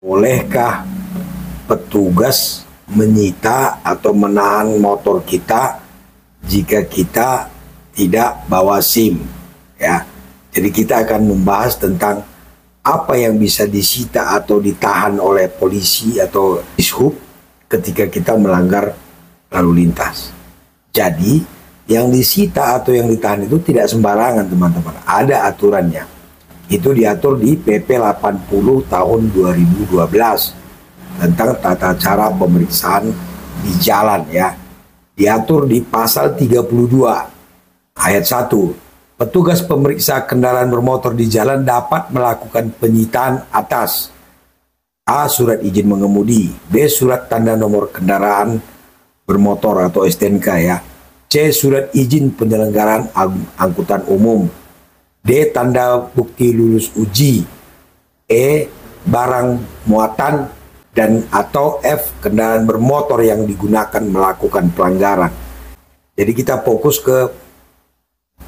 bolehkah petugas menyita atau menahan motor kita jika kita tidak bawa SIM ya. Jadi kita akan membahas tentang apa yang bisa disita atau ditahan oleh polisi atau dishub ketika kita melanggar lalu lintas. Jadi yang disita atau yang ditahan itu tidak sembarangan teman-teman. Ada aturannya. Itu diatur di PP 80 tahun 2012 tentang tata cara pemeriksaan di jalan ya. Diatur di pasal 32 ayat 1 Petugas pemeriksa kendaraan bermotor di jalan dapat melakukan penyitaan atas A. Surat izin mengemudi B. Surat tanda nomor kendaraan bermotor atau STNK ya C. Surat izin penyelenggaraan ang angkutan umum D. Tanda bukti lulus uji E. Barang muatan dan atau F. Kendaraan bermotor yang digunakan melakukan pelanggaran jadi kita fokus ke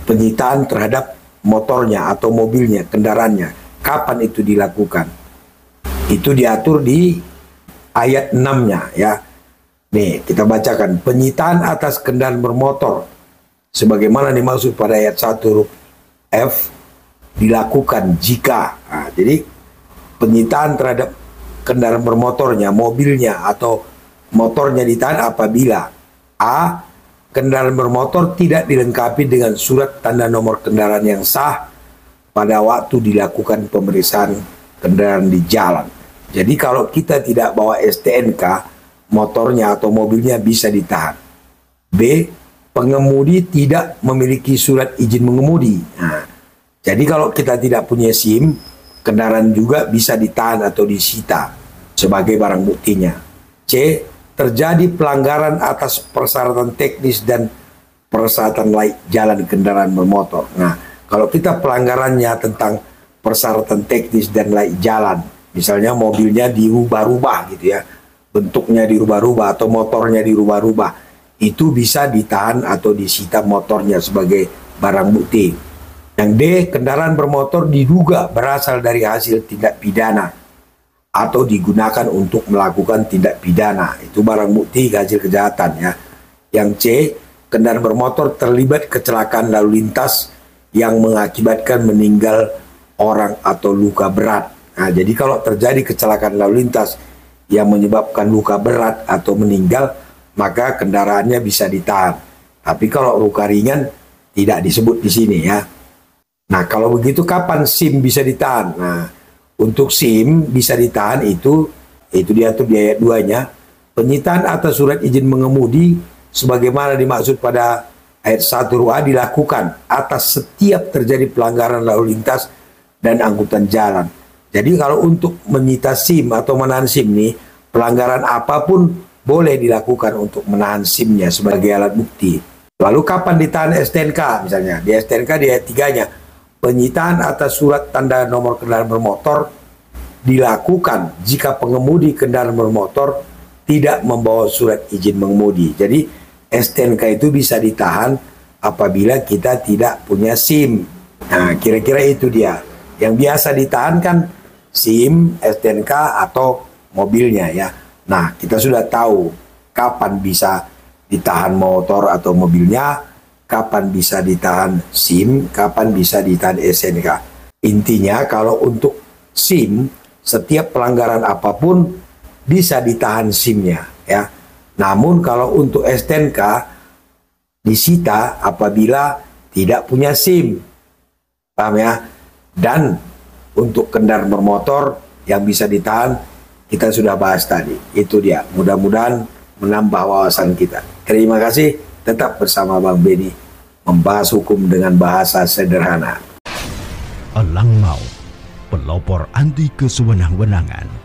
penyitaan terhadap motornya atau mobilnya, kendaraannya. Kapan itu dilakukan? Itu diatur di ayat 6-nya ya. Nih, kita bacakan. Penyitaan atas kendaraan bermotor sebagaimana dimaksud pada ayat 1 huruf F dilakukan jika. Nah, jadi penyitaan terhadap kendaraan bermotornya, mobilnya atau motornya ditahan apabila A kendaraan bermotor tidak dilengkapi dengan surat tanda nomor kendaraan yang sah pada waktu dilakukan pemeriksaan kendaraan di jalan. Jadi kalau kita tidak bawa STNK, motornya atau mobilnya bisa ditahan. B. Pengemudi tidak memiliki surat izin mengemudi. Nah, jadi kalau kita tidak punya SIM, kendaraan juga bisa ditahan atau disita sebagai barang buktinya. C terjadi pelanggaran atas persyaratan teknis dan persyaratan laik jalan kendaraan bermotor. Nah, kalau kita pelanggarannya tentang persyaratan teknis dan laik jalan, misalnya mobilnya dirubah-rubah gitu ya, bentuknya dirubah-rubah atau motornya dirubah-rubah, itu bisa ditahan atau disita motornya sebagai barang bukti. Yang D, kendaraan bermotor diduga berasal dari hasil tindak pidana atau digunakan untuk melakukan tindak pidana. Itu barang bukti hasil kejahatan ya. Yang C, kendaraan bermotor terlibat kecelakaan lalu lintas yang mengakibatkan meninggal orang atau luka berat. Nah, jadi kalau terjadi kecelakaan lalu lintas yang menyebabkan luka berat atau meninggal, maka kendaraannya bisa ditahan. Tapi kalau luka ringan tidak disebut di sini ya. Nah, kalau begitu kapan SIM bisa ditahan? Nah, untuk SIM bisa ditahan itu itu diatur di ayat 2-nya. Penyitaan atas surat izin mengemudi sebagaimana dimaksud pada ayat 1 A dilakukan atas setiap terjadi pelanggaran lalu lintas dan angkutan jalan. Jadi kalau untuk menyita SIM atau menahan SIM ini pelanggaran apa pun boleh dilakukan untuk menahan SIM-nya sebagai alat bukti. Lalu kapan ditahan STNK misalnya? Di STNK di ayat 3-nya penyitaan atas surat tanda nomor kendaraan bermotor dilakukan jika pengemudi kendaraan bermotor tidak membawa surat izin mengemudi. Jadi STNK itu bisa ditahan apabila kita tidak punya SIM. Nah, kira-kira itu dia. Yang biasa ditahan kan SIM, STNK atau mobilnya ya. Nah, kita sudah tahu kapan bisa ditahan motor atau mobilnya, kapan bisa ditahan SIM, kapan bisa ditahan SNK. Intinya kalau untuk SIM, setiap pelanggaran apa pun bisa ditahan SIM-nya ya. Namun kalau untuk STNK disita apabila tidak punya SIM. Paham ya? Dan untuk kendaraan bermotor yang bisa ditahan kita sudah bahas tadi. Itu dia. Mudah-mudahan menambah wawasan kita. Terima kasih. Tetap bersama Bang Beni membahas hukum dengan bahasa sederhana. Elang mau, pelopor anti kesewenang-wenangan.